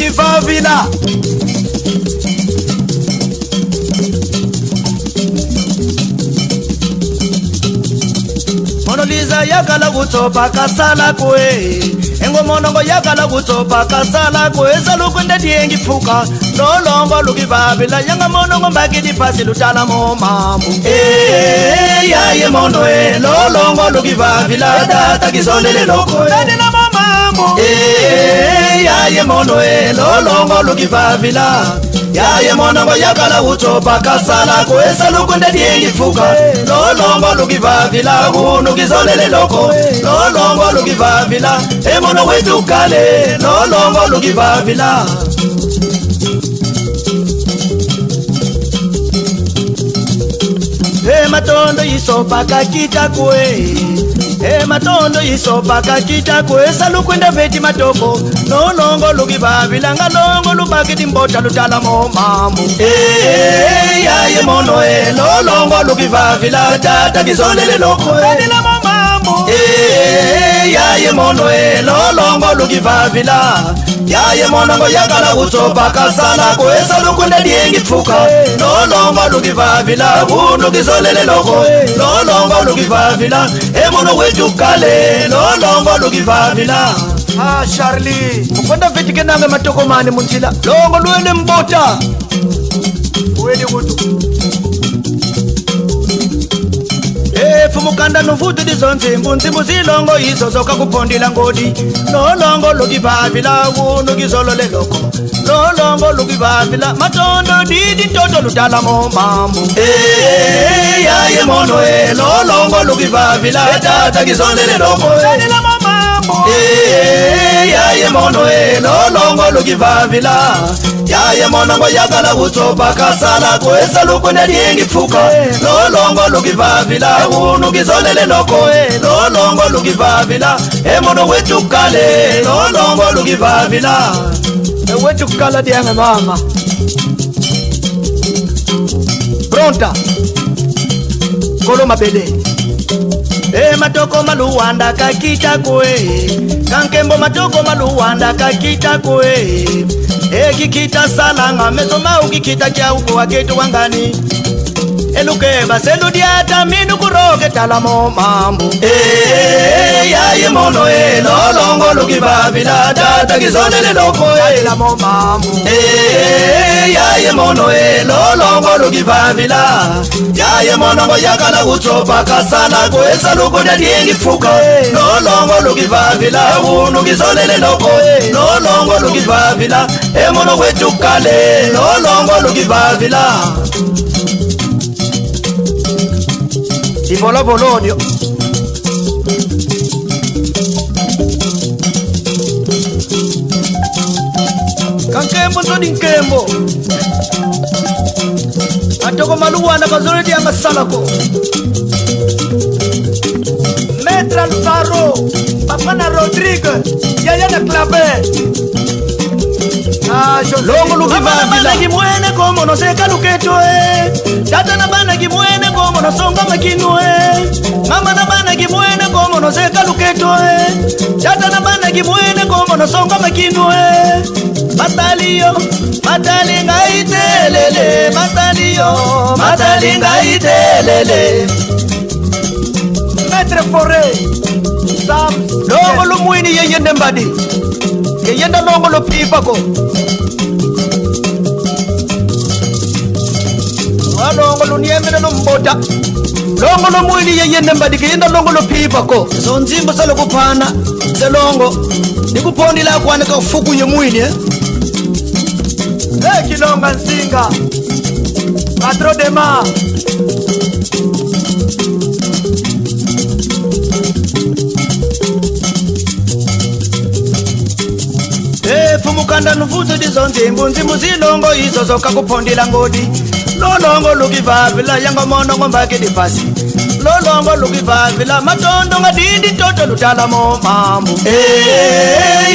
Ivan Vila. monoliza yakala kutsopa kasala kwe engomonongo yakala kutsopa kasala kwe saluku ndetiyengipfuka lolombo lukivavila yanga monongo mbakiti phasi lutala momambu eh, yaye mondo e lolongo lukivavila tata kisondele lokoe amo eh, yaye mono elolongo lukivavila yaye mono voyakala uto pakasala kuesa lukunde tiengifuka lolongo lukivavila kunukizolele loko lolongo lukivavila emono wetukale lolongo lukivavila ematondo isopakakitakue ematondo eh, isopaka citakuesa lukuenda veti matoko nolongo luvivavilanga longo lubaki timbota lutala mo mambu eh, eh, yaye mono e lolongo luvivavila tata kizolele lokwe yaye mono elolongo lukivavila yaye monongo yakala kutsopakasala kuesa lukunde diengitfuka lolongo lukivavila kunukisolele loko lolongo lukivavila emono wetukale lolongo lukivavila a sharli ukwenda vitike nange matokomane munjila longo luwele mbota uwelikutu efumukanda novutu dizonzimbu nzimbu zilongo izozoka kupondila ngodi lolongo lukivavi lawu lukizolole loko lolongo lukivavi la matondo didi ntoto lutala mo mambu hey, yaye mono e lolongo lukivavi la etata kizondele lomo e. yaye mono enonongo lukivavila yaye monongo yakala kutsopa kasala kuesa lukune lingipfuka lolongo lukivavila kunukizolele loko lolongo lukivavila emono wetukale lolongo lukivavila ewetukala dieme mama pronta kolomabeleni ematoko eh, maluwanda kakita kue kankembo matoko maluwanda kakita kue ekikita eh, salanga mezo mau kikita kyauko waketu wangani elukeba seludyata mini kuroke talamo mambu yayi mono e lolongoluki babila tata kizonelelokoyayilamo mambu yayi mono e lolongoluki babila yayi monongo yakala kutsopa kasala kwesa lukodyadyengi fuka lolongoluki babila ewunu kizonelelokoy lolongoluki babila emono kwetukale lolongoluki babila Nicolò Bolonio. Kankembo nsoni nkembo atoko maluwana kazoledi ya masalako Maître Alvaro Papana Rodrigue Yayana Claver Ah, yo Longo Lukivandila Mwana mwene como no que lukecho es. tata na bana gimwene ngomo nosonga makinue eh. mama na bana gimwene ngomo nozeka luketoe eh. tata na bana gimwene ngomo nosonga makinue eh. mataliyo matali ngaitelele mataliyo matali ngaitelele maître forêt sam longo lumwini yeyende mbadi yeyenda longo lopivako longo luniyemele nomboda longo lomwili yeyende mbadikiyinda longo lophipako zonzimbo salokuphana selongo ndikuphondile akwanika kufukunye mwini ekilonga eh? nsinga patro dema efumukanda eh, nuvuzo dizonzimbu nzimbu zilongo izo zoka kuphondila ngodi lolongo lukiva vila yango monongo mbake dipasi lolongo lukiva vila matondo nga dindi toto lutalamo mambu yaye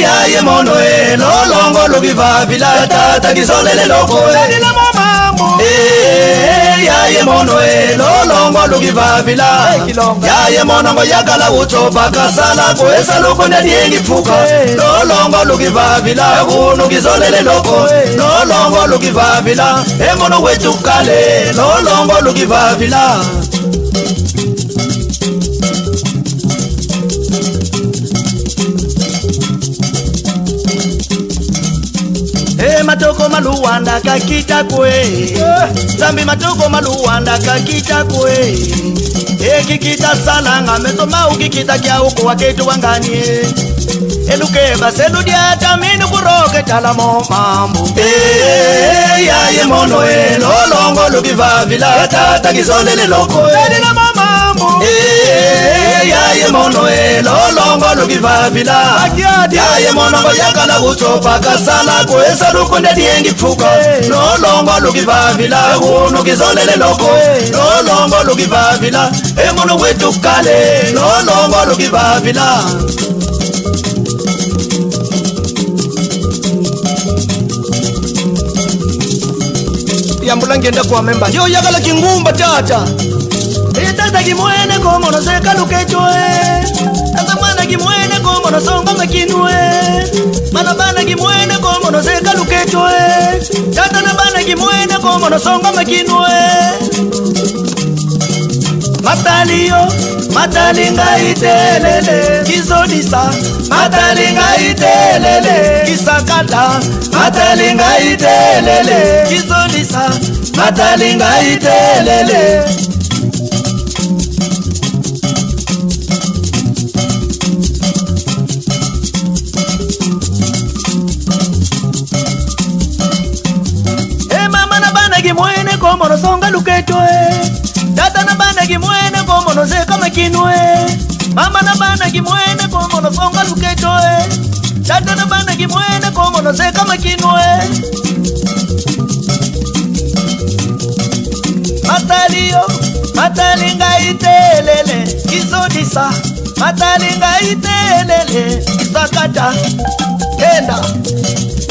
eh, eh, eh, mono e lolongo lukiva vila tata kisolele loko mambu mono elolongo luki vavila yaye monongo yakala utopa kasala kuesa lukunya liengipuka lolongo luki vavila kunu kizolele loko lolongo luki vavila emono wetukale lolongo luki vavila Eh, matoko maluwanda kakita kwe eh. zambi matoko maluwanda kakita kwe ekikita eh, sananga meso maukikita kyauko waketu wanganie elukeva seludyatamini kuroketalamo mambo eyaye mono elolongo lubivavilat ataki zondela eloko elina mamambo eh, eh, eh, yaye mono elolongo luki vavila yaye monongo yakala kutsopaka sala kuesa lukunde diengi pfuka nolongo luki vavila kunuki zondela eloko nolongo luki vavila emunu witukale nolongo luki vavila mbula ngenda kwamemba yo yakala kingumba tata iye tata kimwene komono sekalukecwe tata mwana kimwene komono songome kinwe mana bana kimwene komono sekalukecwe tata na bana kimwene komono songome kinwe mataliyo matalinga itelele kizodisa matalinga ite sakata matali ngai telele kizolisa matali ngai telele emama eh, na banaki mwene komono songa luketo eh. tata na banaki mwene komono zeka makino mama na banaki mwene komono songa luketo eh. Shatana bana kimwene Kongo no se kama kinwe Matalio Matali ngai telele Izodisa Matali ngai telele Izakata Kenda